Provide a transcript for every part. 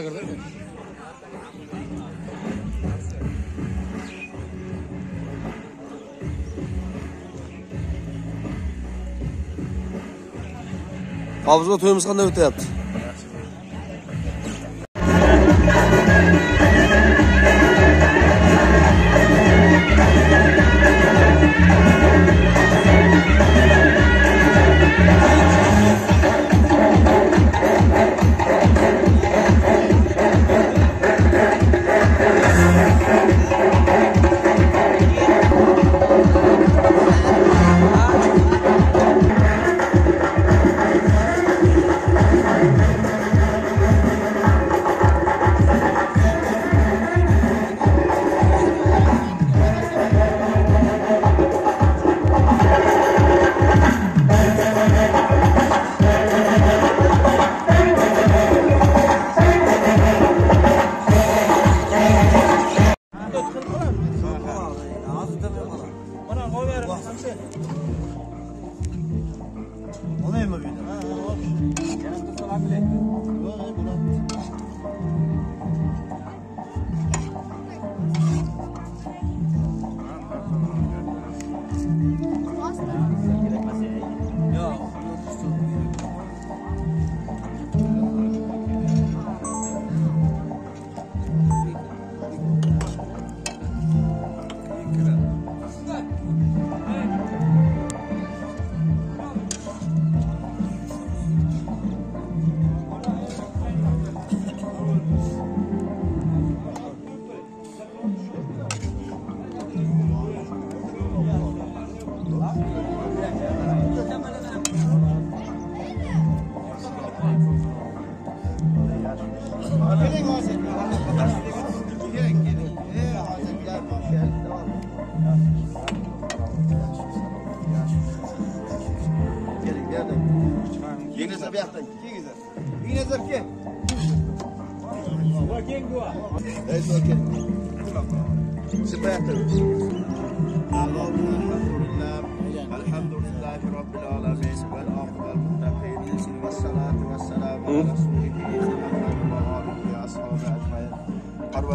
ജുമാകൃത് Абзу тойымыз қандай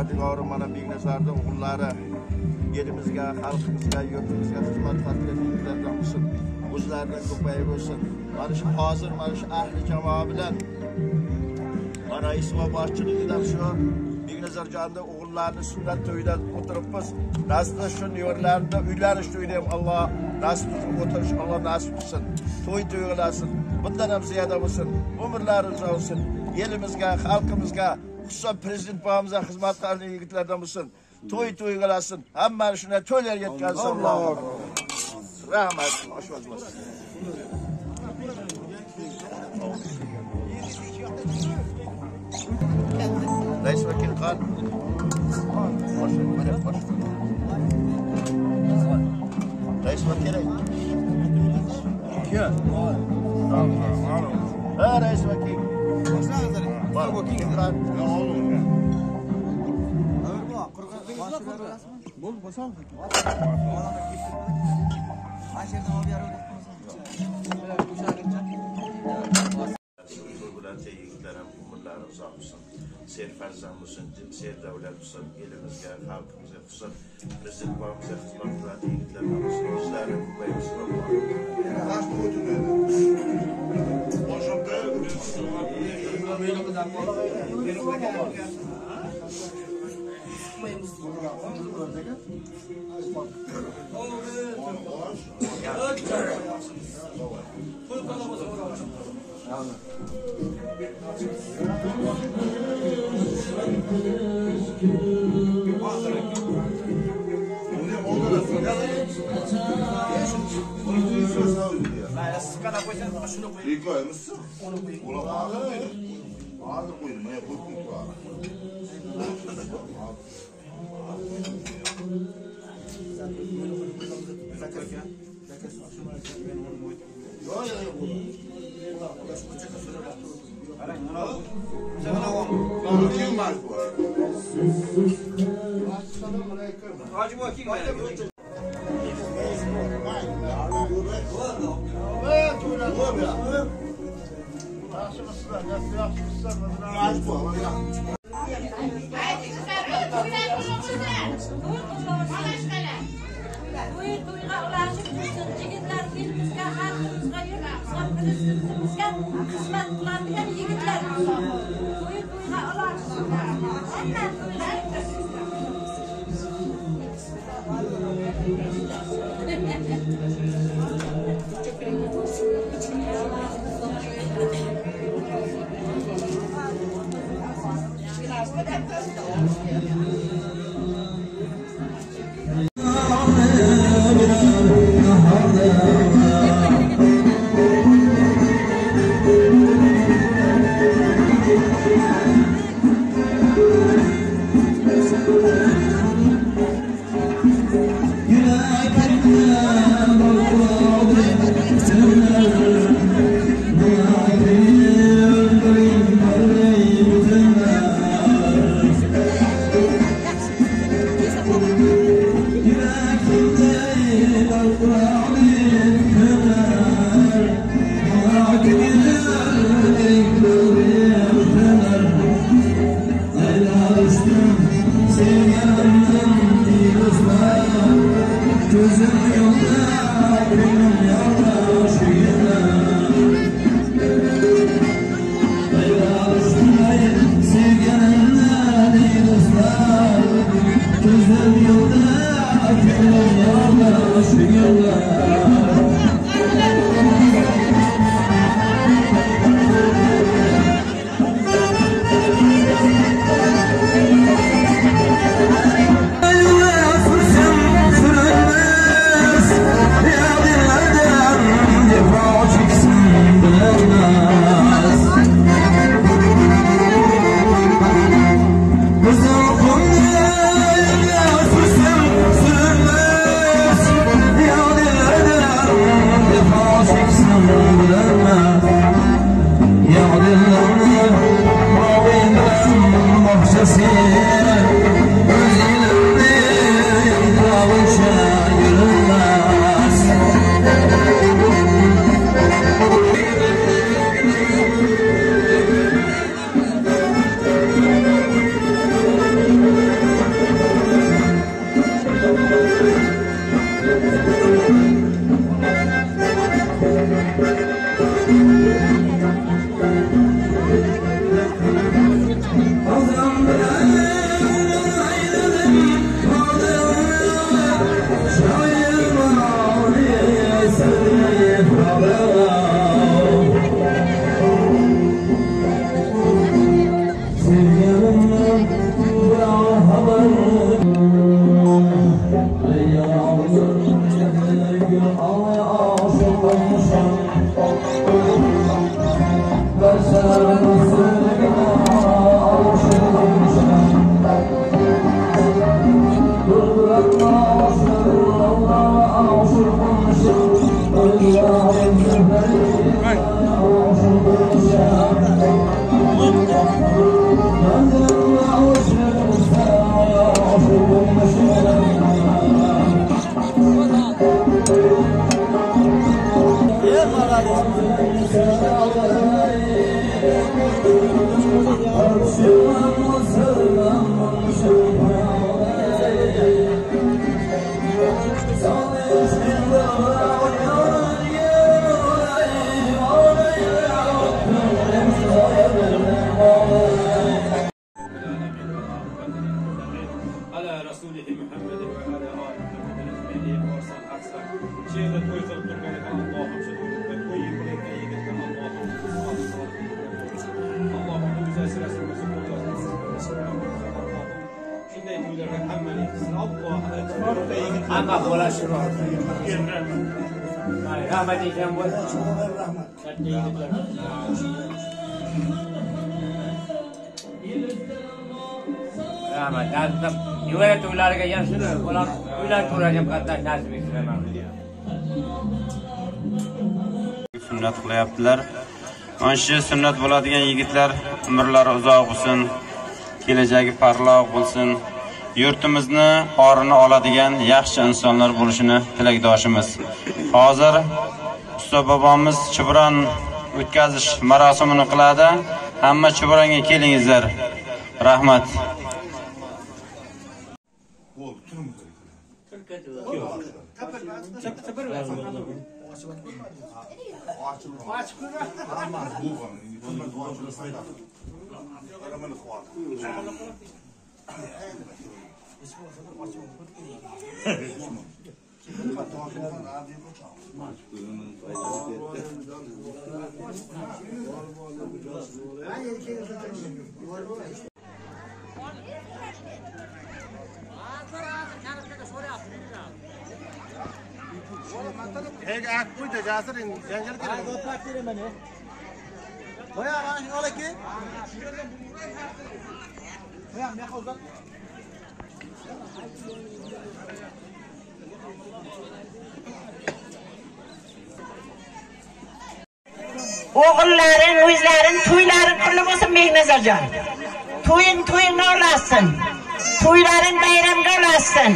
Parvardigorim mana Beknazarda o'g'illari elimizga, xalqimizga, yurtimizga xizmat qilganlardan bo'lsin. O'zlaridan ko'payib bo'lsin. Mana shu hozir mana shu ahli jamoa bilan mana Isvo boshchiligida shu Beknazarjonda o'g'illarni sunnat to'yida o'tiribmiz. Nasibda shu yo'llarida uylanish to'yida ham Alloh nasib qilib o'tirish Alloh nasib qilsin. To'y to'yg'ilasin. Bundan ham ziyoda bo'lsin. Umrlari uzun bo'lsin. Elimizga, xususan prezident bobomizga xizmat qilgan yigitlardan bo'lsin. To'y to'yg'ilasin. Hammani shunday to'ylar yetkazsin. Alloh. Rahmat. Oshvoz bo'lsin. Rais Vakil Khan. Rais Vakil. Ha, Rais Vakil. Bak bakayım gidiyor. Ya oğlum ya. Bol basal. Aşırdan o bir yere Bulanca yiğitlerim, umurlarım sağ olsun. Ser farzandımızın, ser devletimizin, elimizde, halkımıza kısın. Bizim babamıza hizmet kılan yiğitlerimiz, bizlerin kuvvetimiz Allah'ım. Kaç boyutun öyle? Onu koyuyoruz. Şunu koyuyoruz. İlk koyuyoruz. Onu koyuyoruz. Ulan bağlı mıydı? Ağzı koyun, bana korkun ki var. Hacı bakayım. 그在빠 졌. Sana Allah rahmat ekan bu katta yigitlar rahmat nasib nevara to'ylariga ham shuni ular uylar to'ylariga ham qatnash nasib etsin sunnat qilyaptilar mana shu sunnat bo'ladigan yigitlar umrlari uzoq bo'lsin kelajagi porloq bo'lsin yurtimizni orini oladigan yaxshi insonlar bo'lishini tilakdoshimiz hozir ustoz bobomiz chibron o'tkazish marosimini qiladi. Hamma chibronga kelingizlar. Rahmat. Hega ak ah, qo'ydi jasir endi janjal kerak. Voy ana shuni ol aka. Voy men hozir O'g'illaring, o'zlaring, to'ylaring qilib bo'lsin Mehnazarjon. To'ying to'yingga olasin To'ylaring bayramga olassin.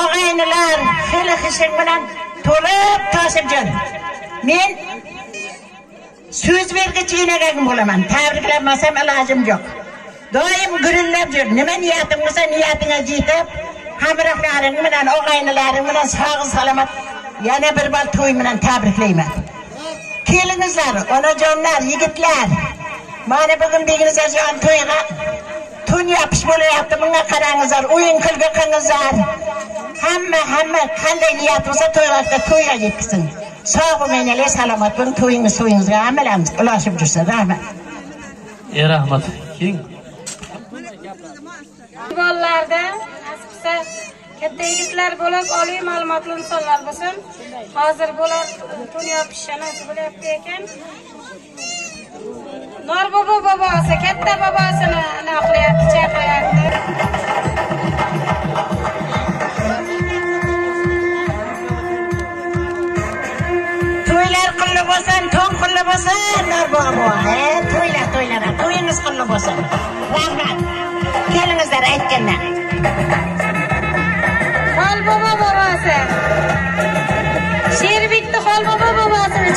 Og'aynilar xili xishing bilan to'lib toshibjon. Men so'z bergich enagagim bo'laman. tabriklamasam ilojim yo'q. Doim gurillab yur. Nima niyating bo'lsa niyatingga yetib, hamrohlaring bilan, og'aynilaring bilan sog' salomat yana bir bor to'y bilan tabriklayman. Kelinizlar, onajonlar, yigitlar. Mana bugun Begnazarjon to'yga tun yopish bo'layapti. Bunga qarangizlar, o'yin kulgi qilingizlar. Hamma hamma qanday niyat bo'lsa to'yga to'yga yetkazsin. Sog' bo'linglar, salomat bo'ling, to'yingiz to'yingizga hammalamiz ulashib jursin Rahmat. E rahmat. keng bolalarda asqisa katta yigitlar bo'lib oliy ma'lumotli insonlar bo'lsin hozir bular dunyo yopish sanasi bo'lyapti ekan norbobo bobosi katta bobosini ana qilyapti chaqiryapti To'ylar qilli bo'lsin, to'y qilib bo'lsin, Norbobo. He, to'ylar, to'ylar, to'yimiz qilib bo'lsin. Rahmat. Kelingizlar aytganda xolbobo bobosi sherbekni xolbobo bobosini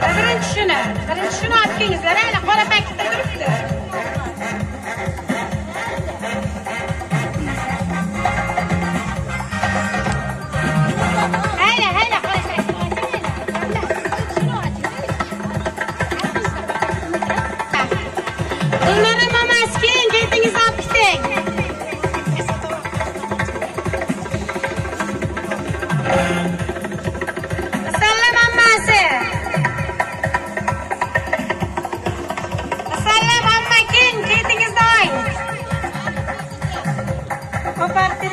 Birinchi shuni, birinchi shuni olib kelingizlar. Ayni qora o parte